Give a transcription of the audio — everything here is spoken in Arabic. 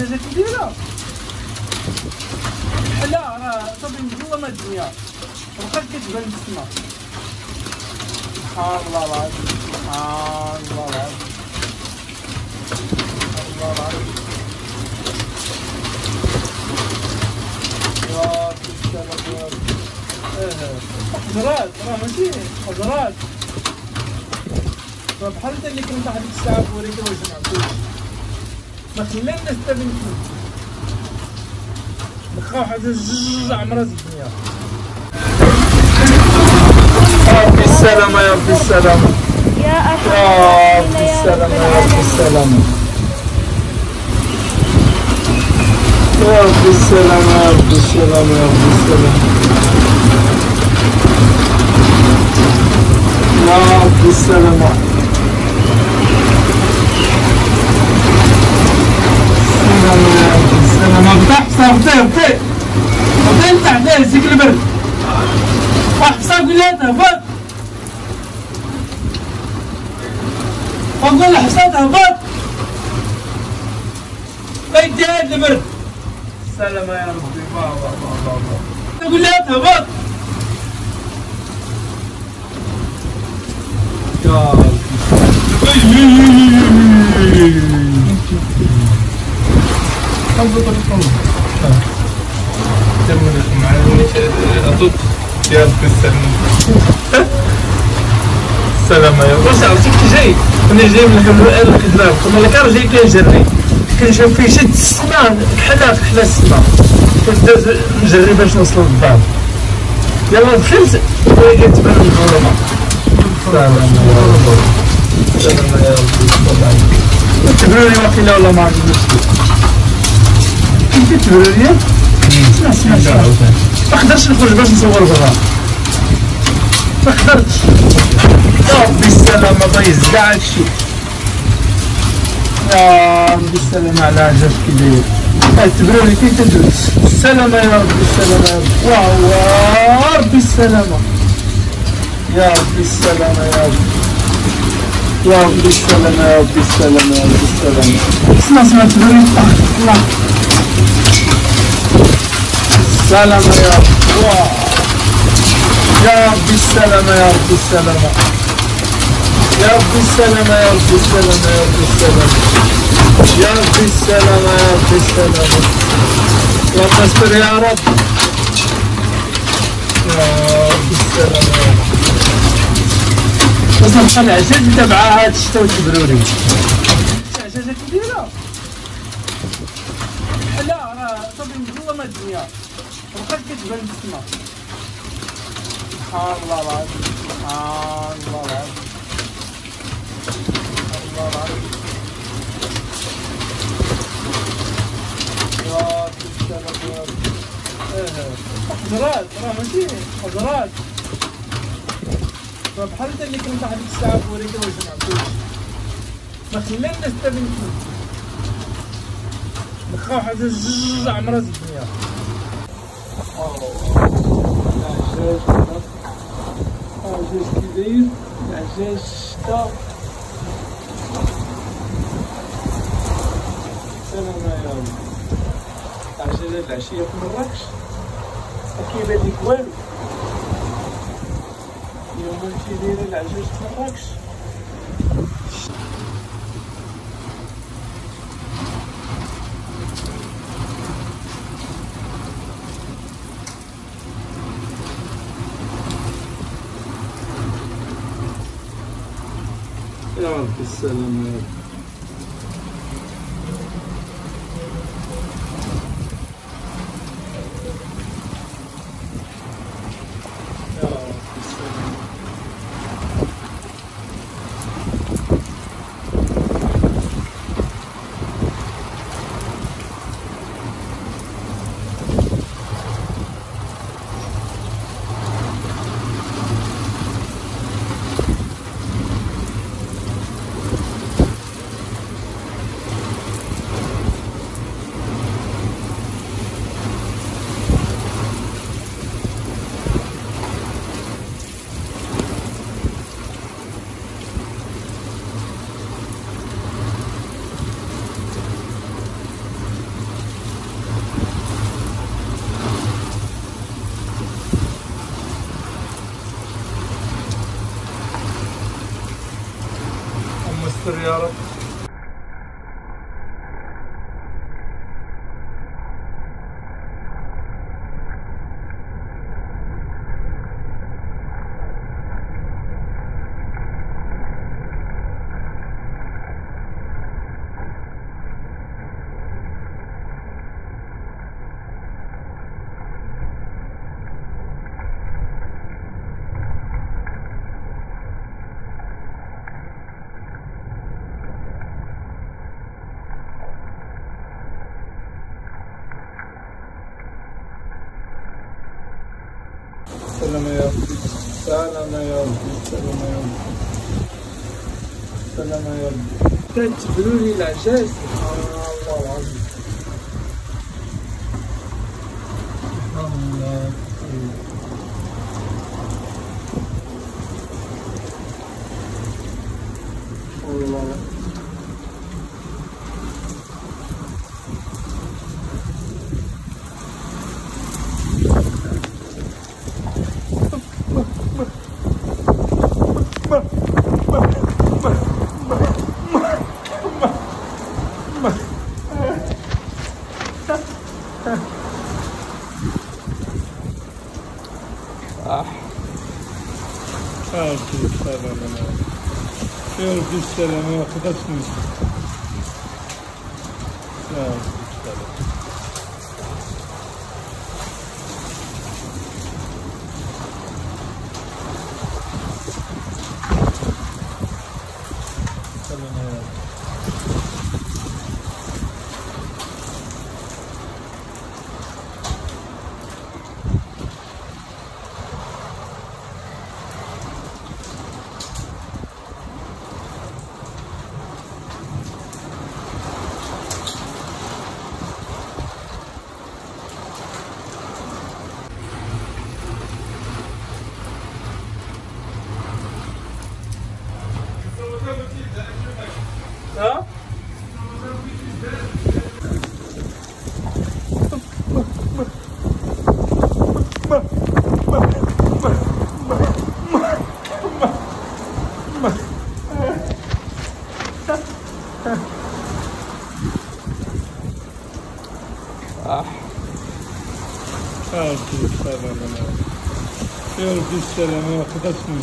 عجاجه كبيرة. لا راه صافي ما الدنيا بقات كتبان السما سبحان الله العظيم سبحان الله العظيم. سبحان الله العظيم. يا ربي إيه حضرات راه ماشي؟ حضرات. راه بحال انت اللي كنت واحد الساعة بوريك واش معكوش ما خلى الناس تبني بقاو حاجة جوج عمرها الدنيا. ربي السلامة يا ربي السلامة يا أرحم يا ربي يا رب. السلامة يا ربي السلامة يا ربي السلامة يا ربي السلامة يا ربي السلامة يا ربي السلامة ربي السلامة بطيح بطيح بطيح بطيح بطيح عليه زيك البرد احصى قول هبط وقول حصاد هبط لا يديها البرد السلامة يا ربي السلامة يا واش عرفتي كي جاي أنا جاي من الكذاب الكذاب كنا كان جاي كنجري كنشوف فيه شد السما حلا حلا السما كنت نجري باش نوصل للدار يلا دخلت ولقيت تبان الظلمة سلامة يا رب سلامة يا رب تبروني واقيلا ولا ما عرفتش اسمع اسمع اسمع ما قدرتش نخرج باش نصور برا ما قدرتش يا ربي السلامة بايز كاع هادشي يا ربي السلامة على عجاج كي داير اعتبروني كي تدوز السلامة يا ربي السلامة يا ربي السلامة يا ربي السلامة يا ربي يا ربي السلامة يا ربي السلامة يا ربي السلامة اسمع اسمع اعتبروني الله السلامة يا واو يا ربي السلامة يا ربي السلامة يا ربي السلامة يا ربي السلامة يا ربي السلامة يا ربي السلامة يا ربي السلامة يا تصبر يا رب. يا ربي السلامة يا رب. بس نبقى العجاج تبعها هاد الشتا وتبروري عجاجة كبيرة. لا راه جوا ما الدنيا بقات كتبان السما سبحان الله العظيم سبحان الله العظيم الله العظيم إيه حضرات راه ماشي حضرات راه بحال انت اللي كنت واحد الساعة بوريك واش معكوش ما خلى الناس تبني بقاو حاجة جوج عمرها الدنيا العجاج العجاج كي داير العجاج شتا سلامة يا رب العجاج هاد العشية في مراكش ما كيبان لك والو اليوم هادشي دايرة العجاج في يا رب السلام ya Rabbi. سلام يا ربي تبنوا لي العشاء سبحان الله العظيم سبحان الله Eğer düşse ben hayatta kaçmıyorsun. Sağ ol. آه يا ربي السلامة يا ربي السلامة يا خدتني